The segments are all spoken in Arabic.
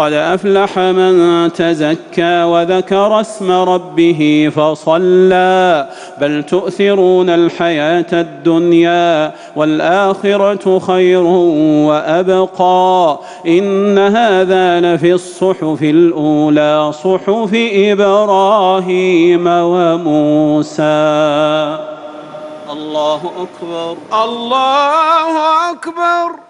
قد أفلح من تزكى وذكر اسم ربه فصلى. بل تؤثرون الحياة الدنيا والآخرة خير وأبقى. إن هذا لفي الصحف الأولى صحف إبراهيم وموسى. الله أكبر. الله أكبر.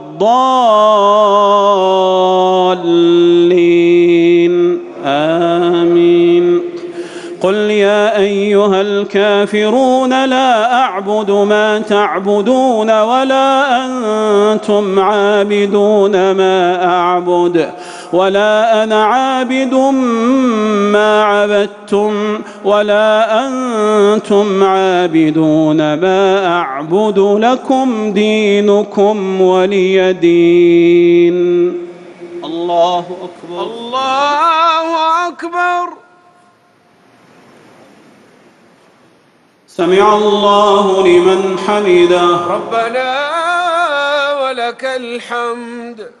الضالين. آمين. قل يا أيها الكافرون لا أعبد ما تعبدون ولا أنتم عابدون ما أعبد. ولا أنا عابد ما عبدتم ولا أنتم عابدون ما أعبد لكم دينكم ولي دين. الله أكبر. الله أكبر. سمع الله لمن حمده. ربنا ولك الحمد.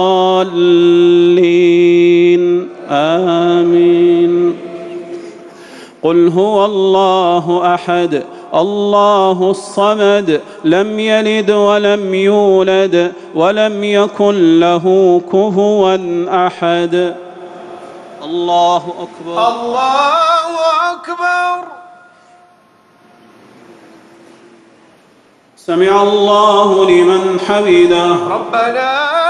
قل هو الله أحد الله الصمد لم يلد ولم يولد ولم يكن له كفوا أحد. الله أكبر. الله أكبر. سمع الله لمن حمده. ربنا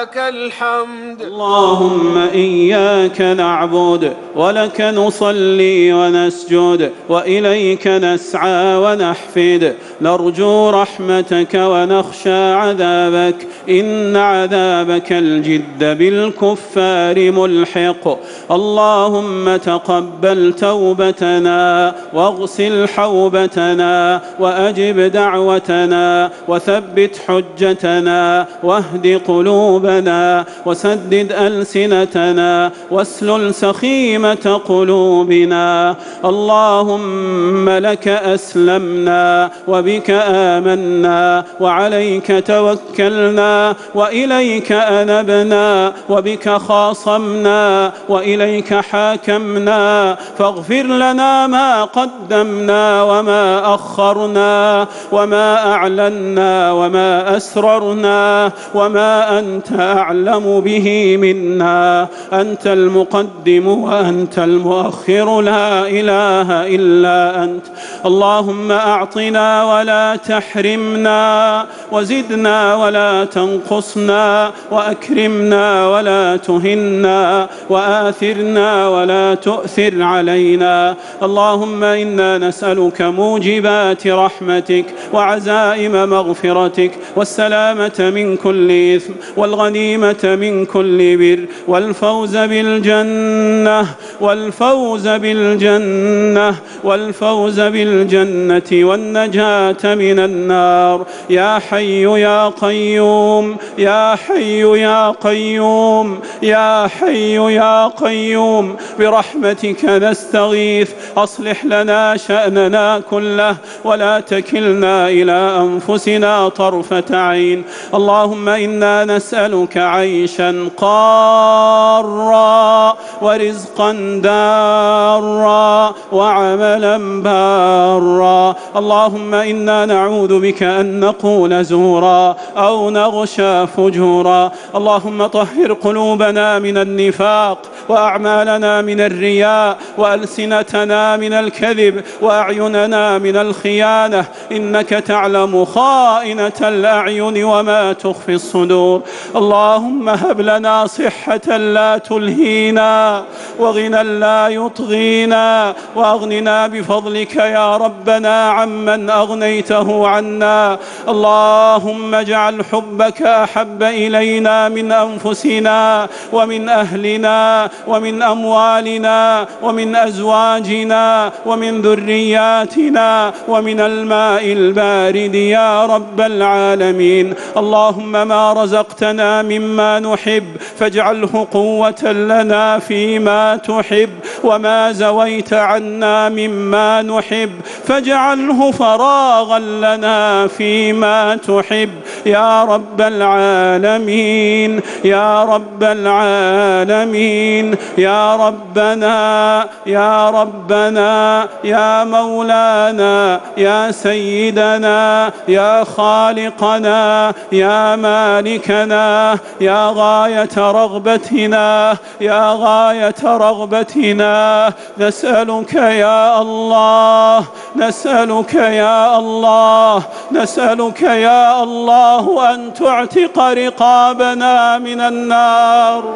ولك الحمد. اللهم إياك نعبد ولك نصلي ونسجد وإليك نسعى ونحفد. نرجو رحمتك ونخشى عذابك. إن عذابك الجد بالكفار ملحق. اللهم تقبل توبتنا واغسل حوبتنا وأجب دعوتنا وثبت حجتنا واهد قلوبنا وسدد ألسنتنا واسلل سخيمة قلوبنا اللهم لك أسلمنا وبك آمنا وعليك توكلنا وإليك أنبنا وبك خاصمنا وإليك حاكمنا فاغفر لنا ما قدمنا وما أخرنا وما أعلنا وما أسررنا وما أنت أعلم به منا. أنت المقدم وأنت المؤخر. لا إله إلا أنت. اللهم أعطنا ولا تحرمنا وزدنا ولا تنقصنا وأكرمنا ولا تهنا وآثرنا ولا تؤثر علينا. اللهم إنا نسألك موجبات رحمتك وعزائم مغفرتك والسلامة من كل إثم والغنيمة من كل بر والفوز بالجنة والفوز بالجنة والفوز بالجنة والنجاة من النار. يا حي يا قيوم يا حي يا قيوم يا حي يا قيوم. برحمتك نستغيث. أصلح لنا شأننا كله ولا تكلنا إلى أنفسنا طرفة عين. اللهم إنا نسألك عيشا قارا ورزقا دارا وعملا بارا. اللهم إنا نعوذ بك أن نقول زورا أو نغشى فجورا. اللهم طهر قلوبنا من النفاق وأعمالنا من الرياء وألسنتنا من الكذب وأعيننا من الخيانة إنك تعلم خائنة الأعين وما تخفي الصدور. اللهم هب لنا صحة لا تلهينا وغنى لا يطغينا وأغننا بفضلك يا ربنا عمن أغنيته عنا. اللهم اجعل حبك أحب إلينا من أنفسنا ومن أهلنا ومن أموالنا ومن أزواجنا ومن ذرياتنا ومن الماء البارد يا رب العالمين. اللهم ما رزقتنا مما نحب فاجعله قوة لنا فيما تحب وما زويت عنا مما نحب فاجعله فراغا لنا فيما تحب. يا رب العالمين يا رب العالمين يا ربنا يا ربنا يا مولانا يا سيدنا يا خالقنا يا مالكنا يا غاية رغبتنا يا غاية رغبتنا. نسألك يا الله نسألك يا الله نسألك يا الله أن تعتق رقابنا من النار.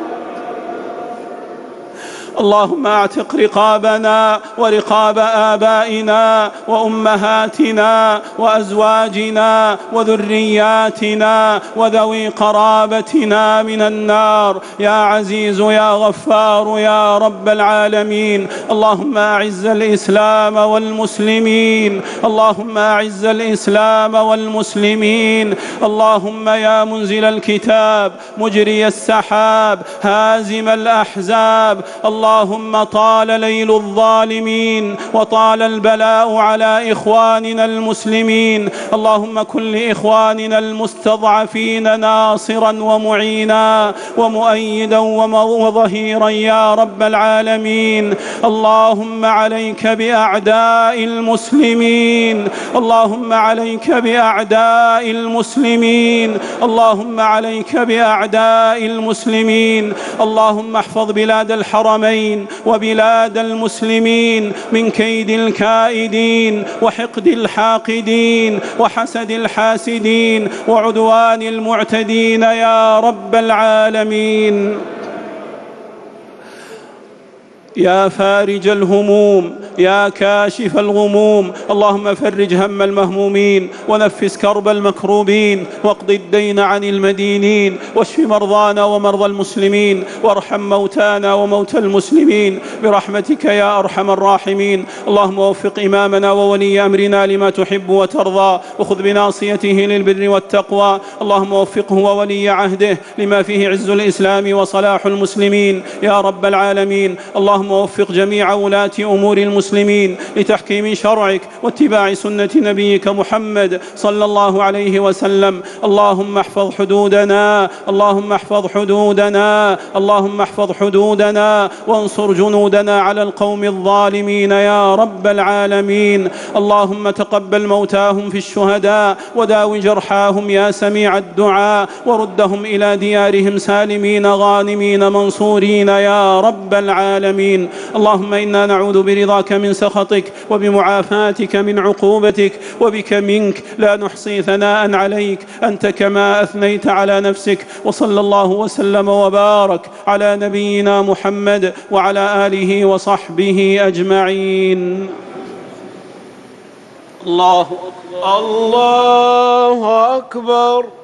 اللهم اعتق رقابنا ورقاب آبائنا وأمهاتنا وأزواجنا وذرياتنا وذوي قرابتنا من النار. يا عزيز يا غفار يا رب العالمين. اللهم أعز الإسلام والمسلمين. اللهم أعز الإسلام والمسلمين. اللهم يا منزل الكتاب مجري السحاب هازم الأحزاب. اللهم طال ليل الظالمين وطال البلاء على إخواننا المسلمين. اللهم كن لإخواننا المستضعفين ناصرا ومعينا ومؤيدا وظهيرا يا رب العالمين. اللهم عليك بأعداء المسلمين. اللهم عليك بأعداء المسلمين. اللهم عليك بأعداء المسلمين. اللهم احفظ بلاد الحرمين. الحرمين وبلاد المسلمين من كيد الكائدين وحقد الحاقدين وحسد الحاسدين وعدوان المعتدين يا رب العالمين. يا فارج الهموم يا كاشف الغموم اللهم فرج هم المهمومين ونفس كرب المكروبين واقض الدين عن المدينين واشف مرضانا ومرضى المسلمين وارحم موتانا وموتى المسلمين برحمتك يا أرحم الراحمين. اللهم وفق إمامنا وولي أمرنا لما تحب وترضى وخذ بناصيته للبر والتقوى. اللهم وفقه وولي عهده لما فيه عز الإسلام وصلاح المسلمين. يا رب العالمين. اللهم وفق جميع أمور المسلمين المسلمين لتحكيم شرعك واتباع سنة نبيك محمد صلى الله عليه وسلم. اللهم احفظ حدودنا اللهم احفظ حدودنا اللهم احفظ حدودنا. وانصر جنودنا على القوم الظالمين يا رب العالمين. اللهم تقبل موتاهم في الشهداء وداو جرحاهم يا سميع الدعاء وردهم إلى ديارهم سالمين غانمين منصورين يا رب العالمين. اللهم إنا نعوذ برضاك من سخطك وبمعافاتك من عقوبتك وبك منك. لا نحصي ثناء عليك. أنت كما أثنيت على نفسك. وصلى الله وسلم وبارك على نبينا محمد وعلى آله وصحبه أجمعين. الله أكبر. الله أكبر.